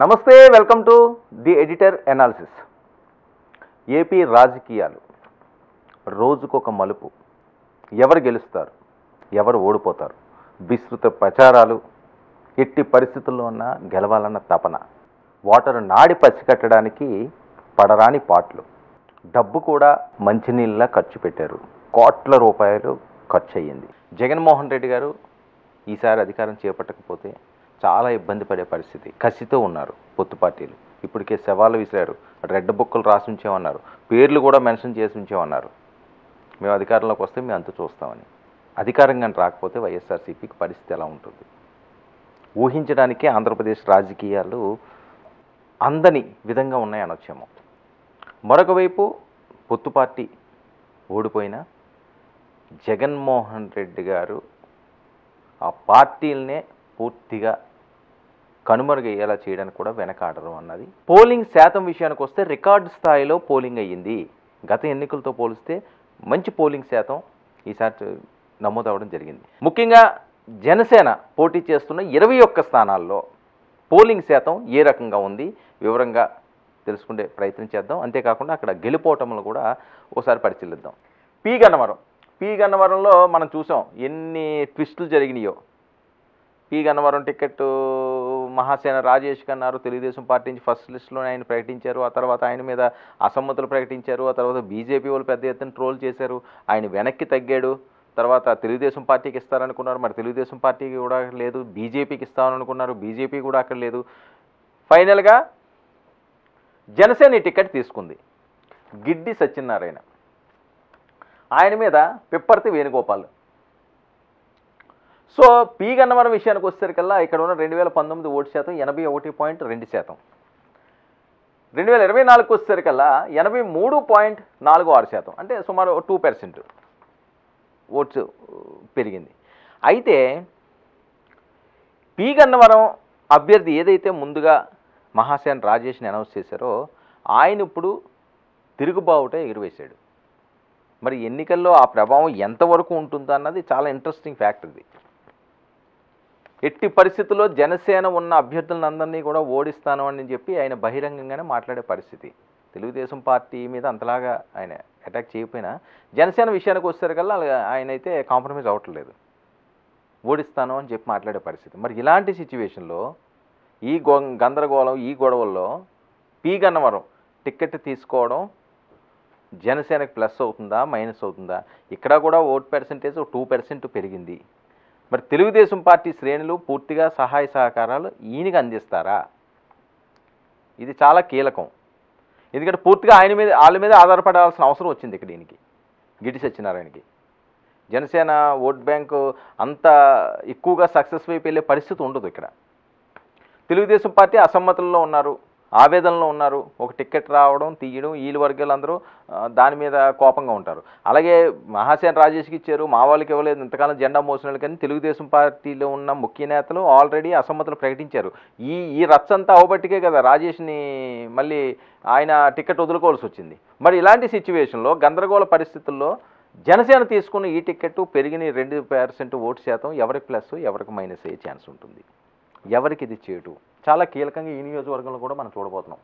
నమస్తే welcome to the editor analysis AP రాజకీయాలు. రోజుకొక మలుపు. ఎవరు గెలుస్తారు? ఎవరు ఓడిపోతారు? విస్తృత ప్రచారాలు ఎట్టి పరిస్థితుల్లో ఉన్న గెలవాలన్న తపన. వాటర్ నాడి పసికట్టడానికి పడరాని పాటలు. డబ్బు కూడా మంచినీళ్ళ ఖర్చు పెట్టారు. కోట్ల రూపాయలు ఖర్చు అయ్యింది. జగన్మోహన్ రెడ్డి గారు ఈసారి అధికారం చేపట్టకపోతే చాలా ఇబ్బంది పడే పరిస్థితి. కసితో ఉన్నారు పొత్తు పార్టీలు. ఇప్పటికే శవాలు విసిరారు. రెడ్ బుక్కులు రాసి ఉంచేమన్నారు పేర్లు కూడా మెన్షన్ చేసి ఉంచేమన్నారు మేము అధికారంలోకి వస్తే మేము అంత చూస్తామని. అధికారంగా రాకపోతే వైఎస్ఆర్సీపీకి పరిస్థితి ఎలా ఉంటుంది? ఊహించడానికే ఆంధ్రప్రదేశ్ రాజకీయాలు అందని విధంగా ఉన్నాయనొచ్చేమో మరొక వైపు పొత్తు పార్టీ ఓడిపోయినా జగన్మోహన్ రెడ్డి గారు ఆ పార్టీలనే పూర్తిగా కనుమరుగయ్యేలా చేయడానికి కూడా వెనకాడరు అన్నది. పోలింగ్ శాతం విషయానికి వస్తే రికార్డు స్థాయిలో పోలింగ్ అయ్యింది. గత ఎన్నికలతో పోలిస్తే మంచి పోలింగ్ శాతం ఈసారి నమోదవడం జరిగింది. ముఖ్యంగా జనసేన పోటీ చేస్తున్న ఇరవై ఒక్క స్థానాల్లో పోలింగ్ శాతం ఏ రకంగా ఉంది వివరంగా తెలుసుకునే ప్రయత్నం చేద్దాం. అంతేకాకుండా అక్కడ గెలుపోవటంలో కూడా ఒకసారి పరిశీలిద్దాం. పి గన్నవరం. పి గన్నవరంలో మనం చూసాం ఎన్ని ట్విస్టులు జరిగినాయో. పి గన్నవరం టికెట్ మహాసేన రాజేష్ అన్నారు తెలుగుదేశం పార్టీ నుంచి ఫస్ట్ లిస్ట్లో ఆయన ప్రకటించారు. ఆ తర్వాత ఆయన మీద అసమ్మతులు ప్రకటించారు. ఆ తర్వాత బీజేపీ వాళ్ళు పెద్ద ఎత్తున ట్రోల్ చేశారు. ఆయన వెనక్కి తగ్గాడు. తర్వాత తెలుగుదేశం పార్టీకి ఇస్తారనుకున్నారు. మరి తెలుగుదేశం పార్టీకి కూడా లేదు. బీజేపీకి ఇస్తామనుకున్నారు. బీజేపీ కూడా అక్కడ లేదు. ఫైనల్గా జనసేన ఈ టికెట్ తీసుకుంది. గిడ్డి సత్యనారాయణ. ఆయన మీద పిప్పర్తి వేణుగోపాల్. సో పి గన్నవరం విషయానికి వచ్చేసరికల్లా ఇక్కడ ఉన్న రెండు వేల పంతొమ్మిది ఓటు శాతం ఎనభై ఒకటి పాయింట్ రెండు శాతం. రెండు వేల ఇరవై నాలుగుకి వచ్చేసరికల్లా ఎనభై మూడు పాయింట్ నాలుగు ఆరు శాతం. అంటే సుమారు టూ పర్సెంట్ ఓట్స్ పెరిగింది. అయితే పి గన్నవరం అభ్యర్థి ఏదైతే ముందుగా మహాసేన్ రాజేష్ని అనౌన్స్ చేశారో ఆయన ఇప్పుడు తిరుగుబావుట ఎగురవేశాడు. మరి ఎన్నికల్లో ఆ ప్రభావం ఎంతవరకు ఉంటుందో అన్నది చాలా ఇంట్రెస్టింగ్ ఫ్యాక్టర్ ఇది. ఎట్టి పరిస్థితుల్లో జనసేన ఉన్న అభ్యర్థులందరినీ కూడా ఓడిస్తాను అని చెప్పి ఆయన బహిరంగంగానే మాట్లాడే పరిస్థితి. తెలుగుదేశం పార్టీ మీద అంతలాగా ఆయన అటాక్ చేయకపోయినా జనసేన విషయానికి వచ్చేసరికల్లా ఆయన అయితే కాంప్రమైజ్ అవ్వట్లేదు. ఓడిస్తాను అని చెప్పి మాట్లాడే పరిస్థితి. మరి ఇలాంటి సిచ్యువేషన్లో ఈ గో గందరగోళం ఈ గొడవల్లో పీ గన్నవరం టికెట్ తీసుకోవడం జనసేనకి ప్లస్ అవుతుందా మైనస్ అవుతుందా? ఇక్కడ కూడా ఓట్ పర్సంటేజ్ టూ పర్సెంట్ పెరిగింది. మరి తెలుగుదేశం పార్టీ శ్రేణులు పూర్తిగా సహాయ సహకారాలు ఈయనకి అందిస్తారా? ఇది చాలా కీలకం. ఎందుకంటే పూర్తిగా ఆయన మీద వాళ్ళ మీద ఆధారపడాల్సిన అవసరం వచ్చింది ఇక్కడ ఈయనకి గిటి సత్యనారాయణకి. జనసేన ఓట్ బ్యాంకు అంత ఎక్కువగా సక్సెస్ వైపు వెళ్ళే పరిస్థితి ఉండదు ఇక్కడ. తెలుగుదేశం పార్టీ అసమ్మతుల్లో ఉన్నారు. ఆవేదనలో ఉన్నారు. ఒక టికెట్ రావడం తీయడం వీళ్ళ వర్గాలందరూ అందరూ దాని మీద కోపంగా ఉంటారు. అలాగే మహాసేన్ రాజేష్కి ఇచ్చారు మా వాళ్ళకి ఇవ్వలేదు ఇంతకాలం జెండా మోసిన వాళ్ళు కానీ తెలుగుదేశం పార్టీలో ఉన్న ముఖ్య నేతలు ఆల్రెడీ అసమ్మతులు ప్రకటించారు. ఈ ఈ రచ్చంతా అవబట్టికే కదా రాజేష్ని మళ్ళీ ఆయన టికెట్ వదులుకోవాల్సి వచ్చింది. మరి ఇలాంటి సిచ్యువేషన్లో గందరగోళ పరిస్థితుల్లో జనసేన తీసుకున్న ఈ టికెట్ పెరిగిన రెండు పర్సెంట్ ఓటు శాతం ఎవరికి ప్లస్ ఎవరికి మైనస్ అయ్యే ఛాన్స్ ఉంటుంది. ఎవరికి ఇది చేటు? చాలా కీలకంగా ఈ నియోజకవర్గంలో కూడా మనం చూడబోతున్నాం.